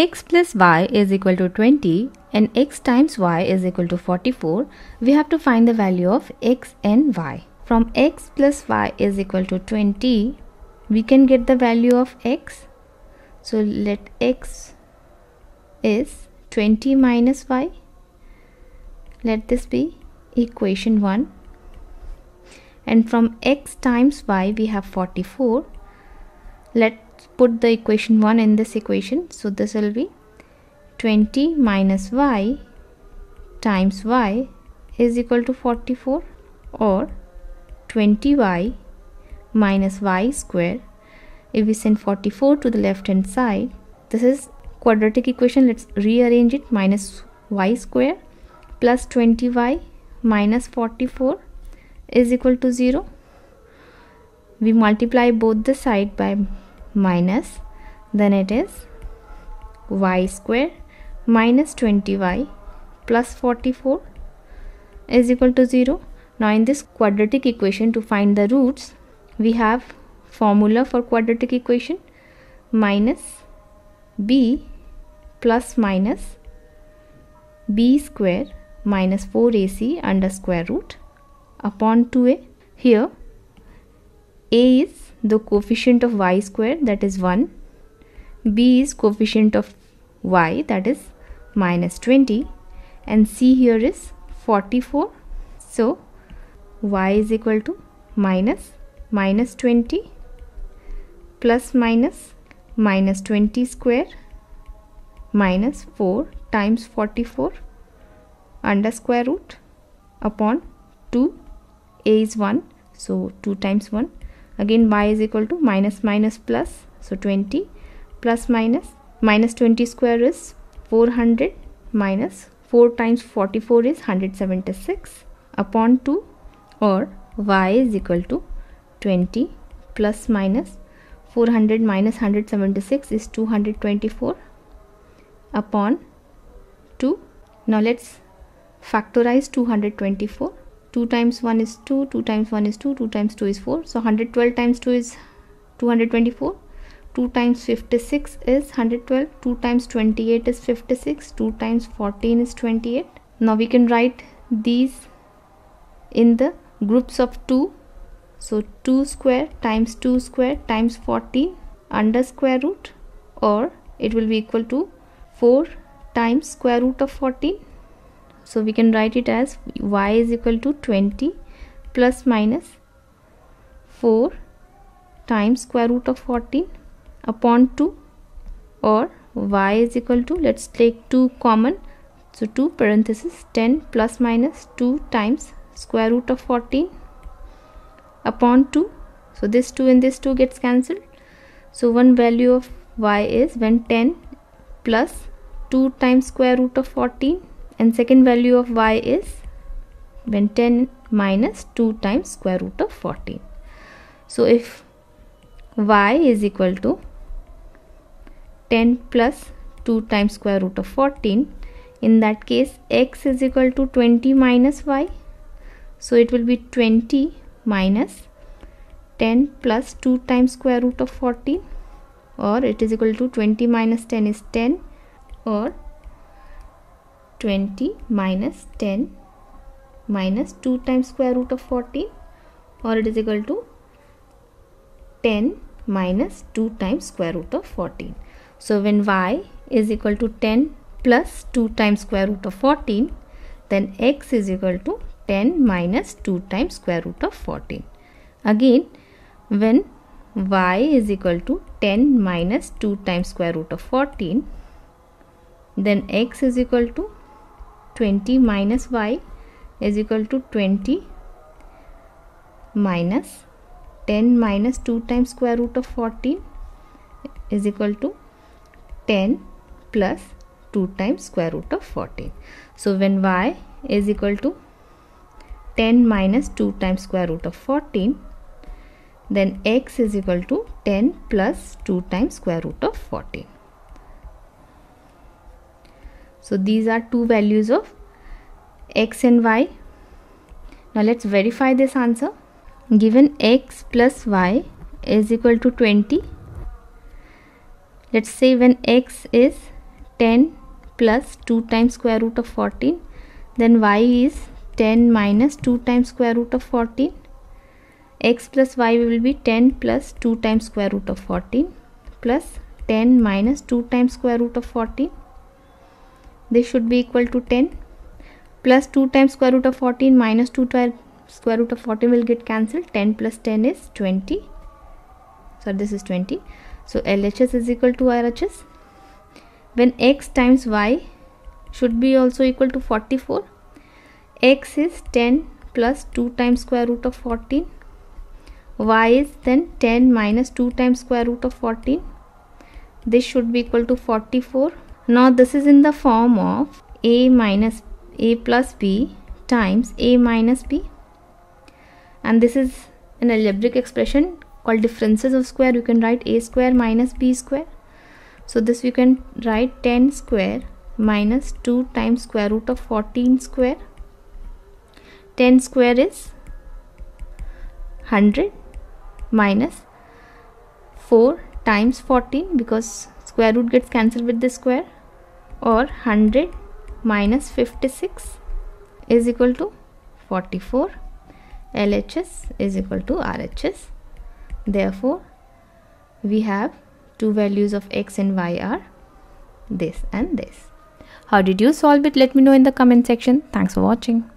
x plus y is equal to 20 and x times y is equal to 44, we have to find the value of x and y. From x plus y is equal to 20, we can get the value of x. So let x is 20 minus y. Let this be equation 1. And from x times y we have 44. Let's put the equation 1 in this equation. So this will be 20 minus y times y is equal to 44 or 20y minus y square. If we send 44 to the left hand side this is quadratic equation. Let's rearrange it. Minus y square plus 20y minus 44 is equal to 0 we multiply both the side by minus then it is y square minus 20y plus 44 is equal to 0 now in this quadratic equation to find the roots we have formula for quadratic equation minus b plus minus b square minus 4ac under square root upon 2a here a is the coefficient of y square that is 1 b is coefficient of y that is minus 20 and c here is 44 so y is equal to minus minus 20 plus minus minus 20 square minus 4 times 44 under square root upon 2 a is 1 so 2 times 1 again y is equal to minus minus plus. So 20 plus minus minus 20 square is 400 minus 4 times 44 is 176 upon 2 or y is equal to 20 plus minus 400 minus 176 is 224 upon 2 now let's factorize 224 2 times 1 is 2 2 times 1 is 2 2 times 2 is 4 so 112 times 2 is 224 2 times 56 is 112 2 times 28 is 56 2 times 14 is 28 now we can write these in the groups of 2 so 2 square times 2 square times 14 under square root or it will be equal to 4 times square root of 14 so we can write it as y is equal to 20 plus minus 4 times square root of 14 upon 2 or y is equal to let's take 2 common. So 2 parenthesis 10 plus minus 2 times square root of 14 upon 2 so this 2 and this 2 gets cancelled. So one value of y is when 10 plus 2 times square root of 14 and second value of y is when 10 minus 2 times square root of 14 so if y is equal to 10 plus 2 times square root of 14 in that case x is equal to 20 minus y. So it will be 20 minus 10 plus 2 times square root of 14 or it is equal to 20 minus 10 is 10 or 20 minus 10 minus 2 times square root of 14 or it is equal to 10 minus 2 times square root of 14. So when y is equal to 10 plus 2 times square root of 14 then x is equal to 10 minus 2 times square root of 14. Again, when y is equal to 10 minus 2 times square root of 14, then x is equal to 20 minus y is equal to 20 minus 10 minus 2 times square root of 14 is equal to 10 plus 2 times square root of 14. So when y is equal to 10 minus 2 times square root of 14 then x is equal to 10 plus 2 times square root of 14. So these are two values of x and y. Now let's verify this answer. Given x plus y is equal to 20. Let's say when x is 10 plus 2 times square root of 14 then y is 10 minus 2 times square root of 14 x plus y will be 10 plus 2 times square root of 14 plus 10 minus 2 times square root of 14 this should be equal to 10 plus 2 times square root of 14 minus 2 times square root of 14 will get cancelled. 10 plus 10 is 20 so this is 20 so LHS is equal to RHS when x times y should be also equal to 44 x is 10 plus 2 times square root of 14 y is then 10 minus 2 times square root of 14 this should be equal to 44 now this is in the form of a minus a plus b times a minus b. And this is an algebraic expression called differences of square. You can write a square minus b square. So this you can write 10 square minus 2 times square root of 14 square. 10 square is 100 minus 4 times 14 because square root gets cancelled with the square or 100 minus 56 is equal to 44 LHS is equal to RHS. Therefore, we have two values of x and y are this and this. How did you solve it? Let me know in the comment section. Thanks for watching.